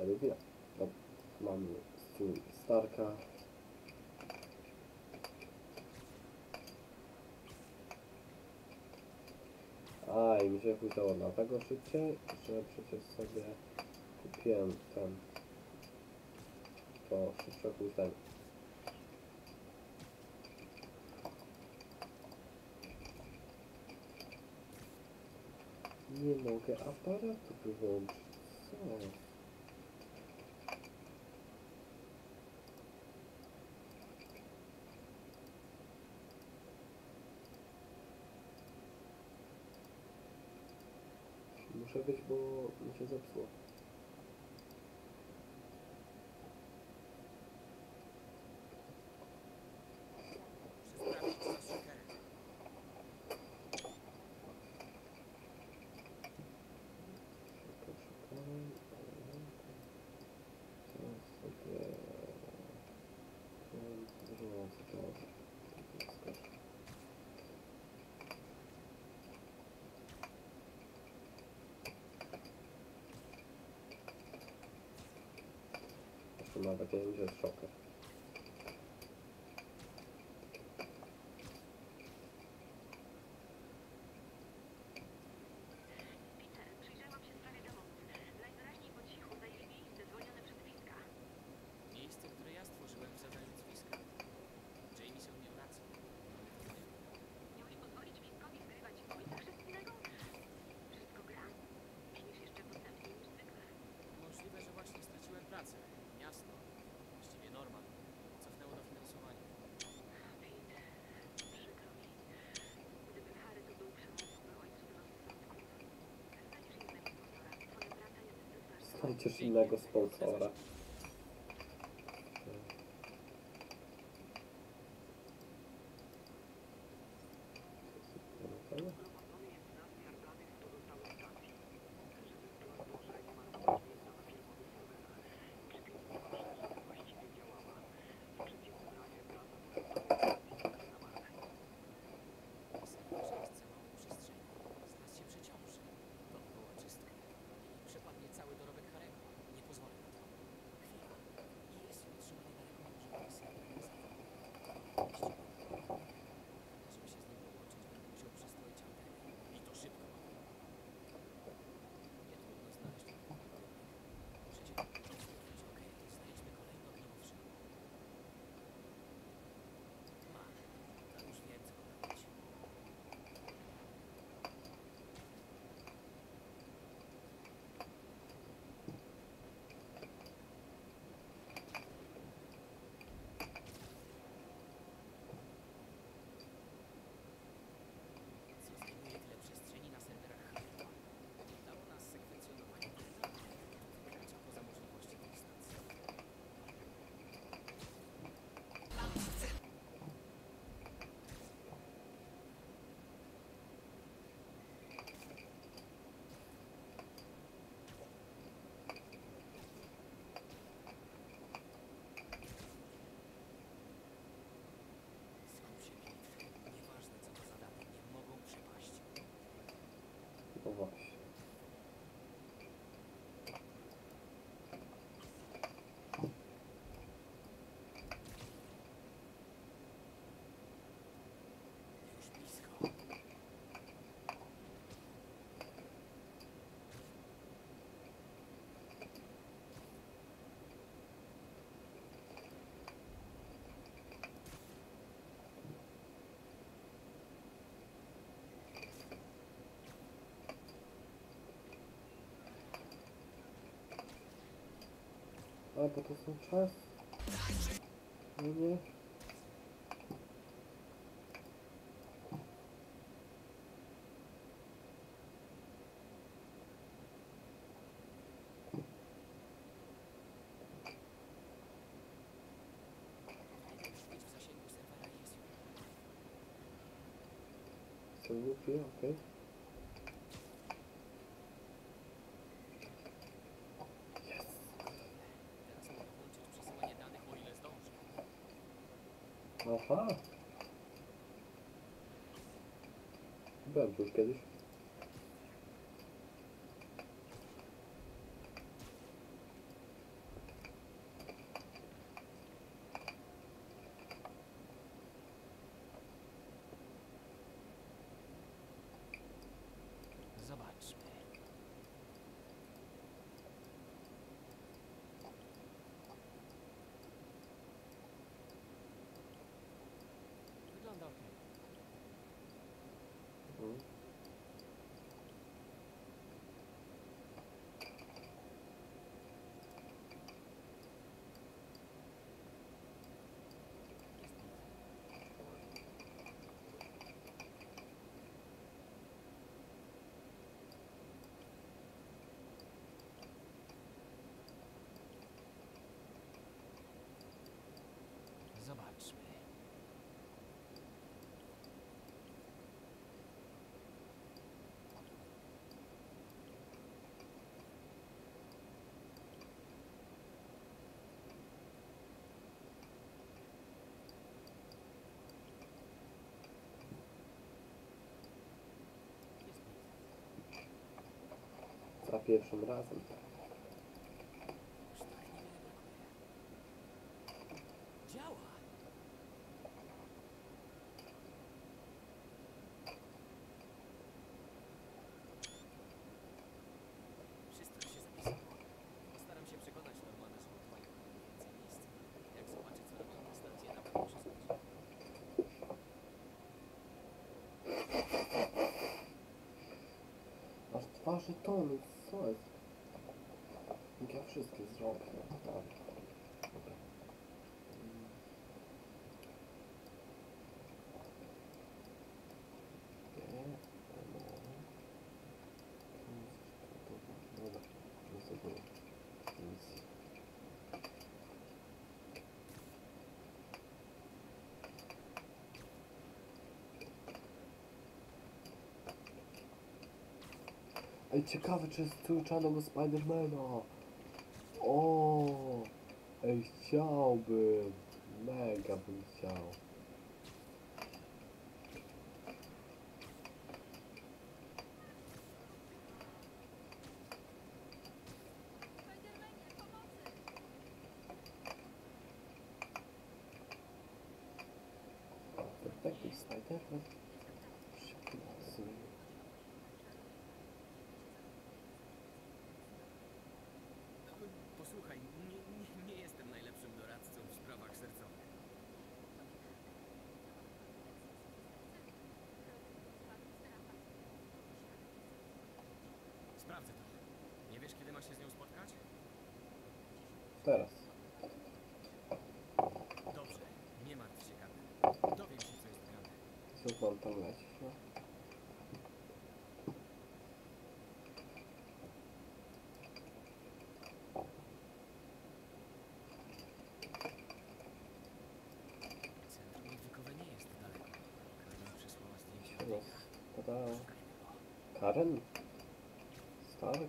4 gry. No, mamy stół Starka. A, i mi się udało dlatego szybciej, że przecież sobie kupiłem ten to szybsze huśtanie. Nie mogę aparatu wyłączyć. Co? fazer flor. Some other OK przecież innego sponsora. life Ouais, t'as question de Ça vous en fait? Aha. Chyba, bo już. za pierwszym razem. twarzy Tony jest. Jak ja wszystkie zrobię. Tak. Ej, ciekawe, czy jest kluczanego Spidermana. O, ej, chciałbym. Mega bym chciał. Teraz. Dobrze, nie martw się, Ganek. Dowiem się, co jest grane. Co pan tam leci? No? Centrum odwykowe nie jest daleko. Karen przysłała zdjęcia. Stary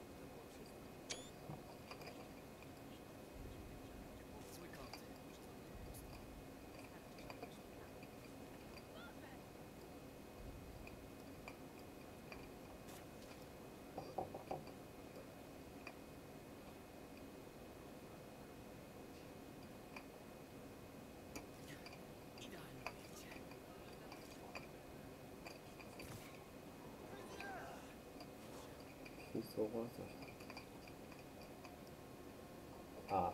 総合朝日あ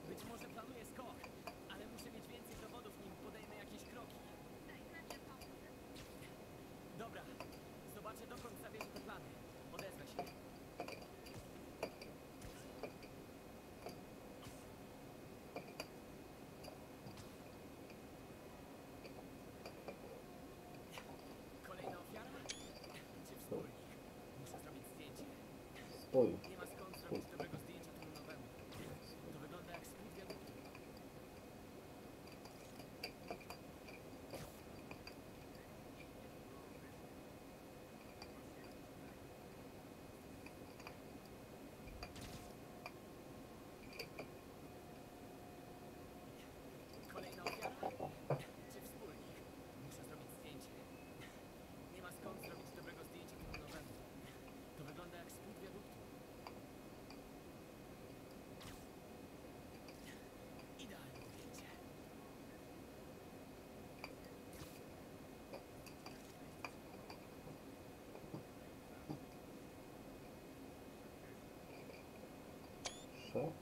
apoyo. so.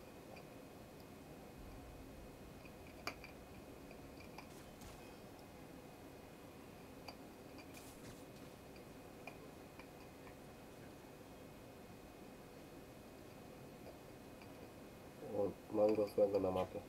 mangoes we're the market.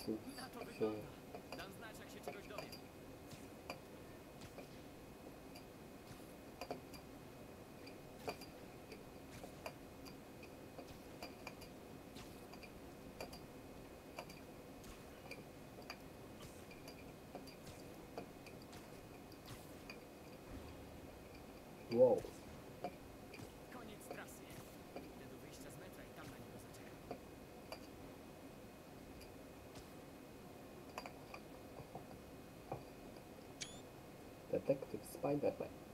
co, co... Wow. detective Spider-Man.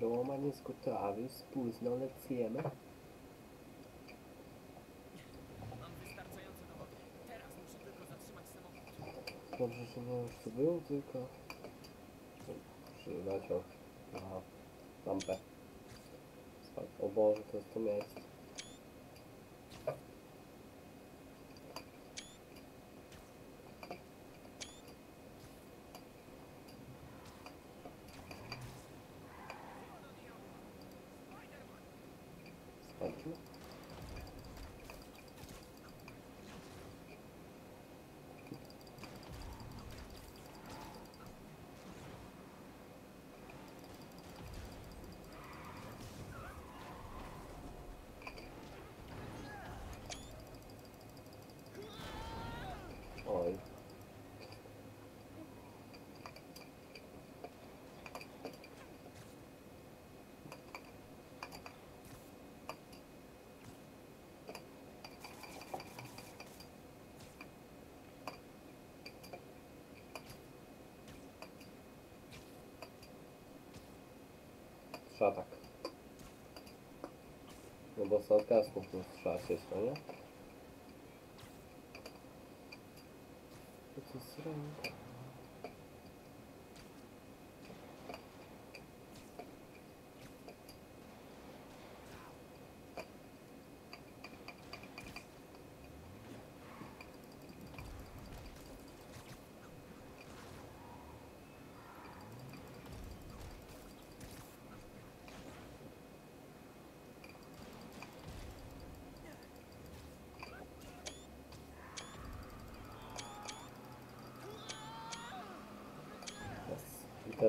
Roma nie zgotowały z późną lecjemy. Dobrze, że nie już tu był, tylko przyleciał na lampę. O Boże, to jest to miejsce. szatak. No bo co od kasków tu strzała się to, nie? To jest ręka?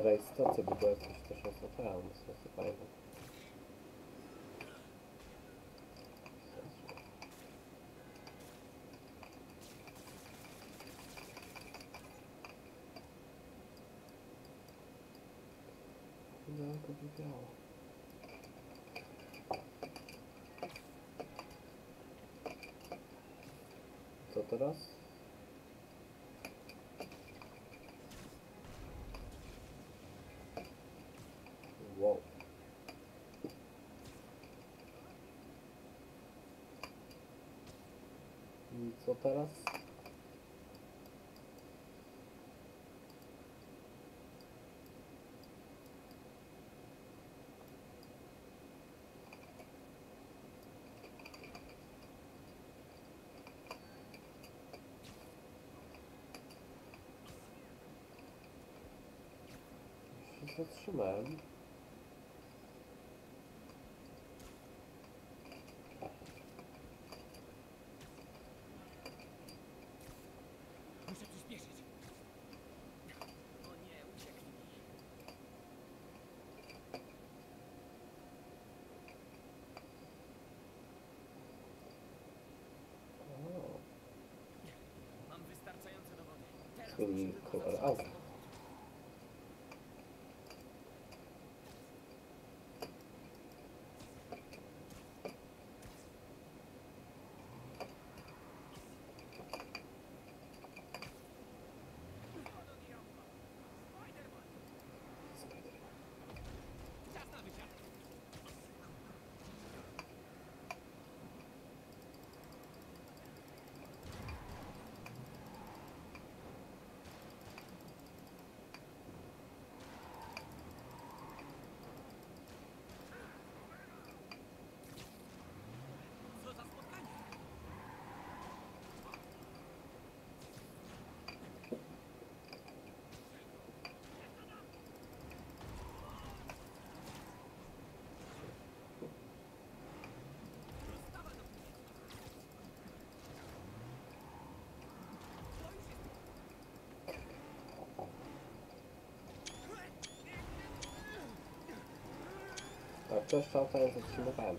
teraz istoty, by było jakieś też osobało, mocno sypajmy. No, to by biało. Co teraz? Só para zatrzymałem uh, 12,200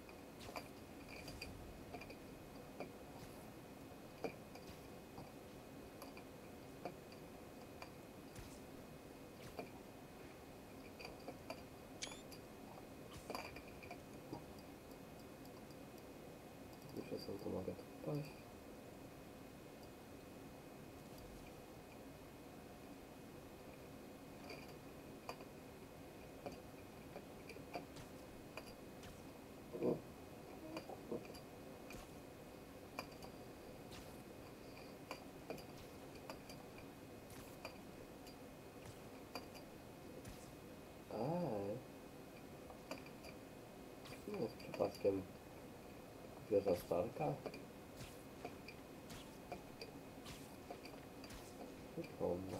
są to Ah. tu wpaść. A. wieża Starka? Wygląda.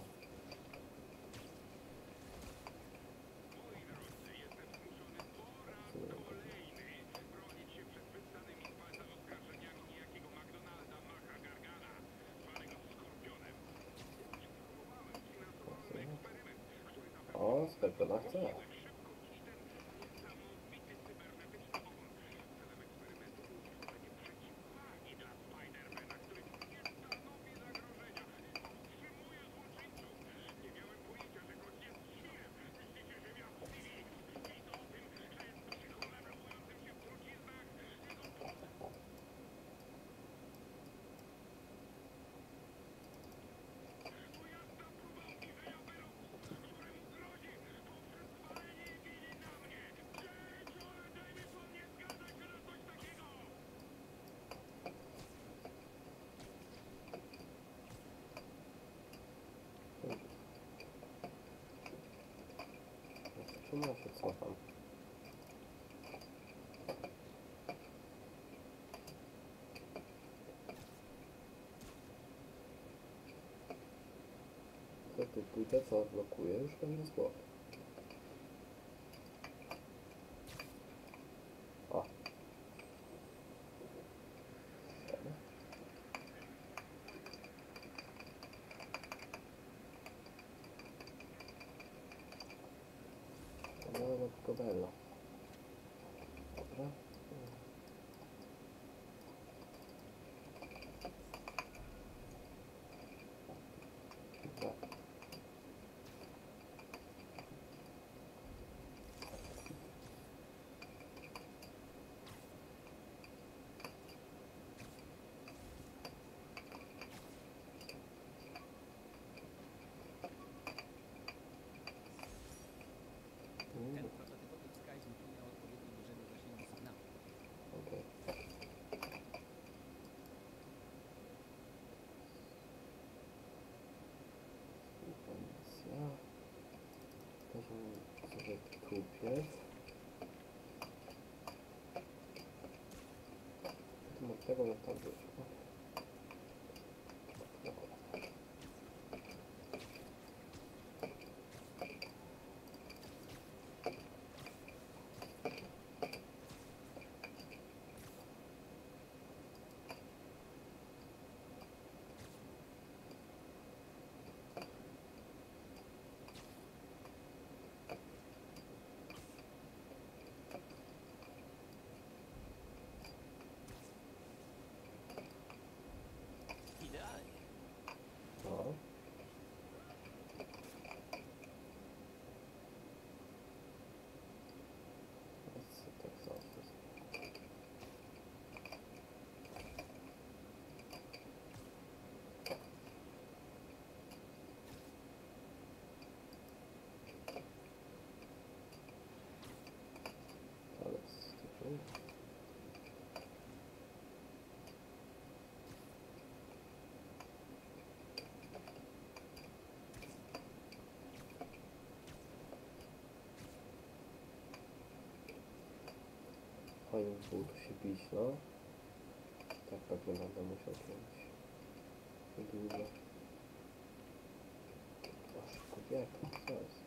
O, Skorpiona chce. Czemu ja się cofam? Co tu pójdę, co odblokuję, już będzie z głowy. O. Dobra. No, no, tylko bello. Kupię. Potem od tego na to wyszło. Idealnie. Fajnie by było tu się bić, no. Tak pewnie będę musiał kiedyś. Niedługo. Szybko bieg, co jest?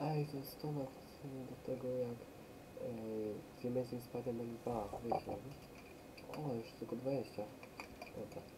Ej, to jest to napisane do tego jak yy, Amazing Spider-Man 2 wyjdzie. O, już tylko 20. Dobra.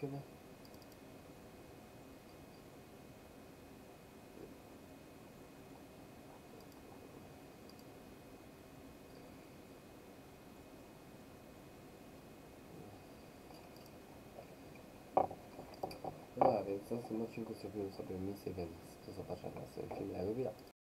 けね那得这什么去个随便说的，没随便说说到啥了，随便来个表。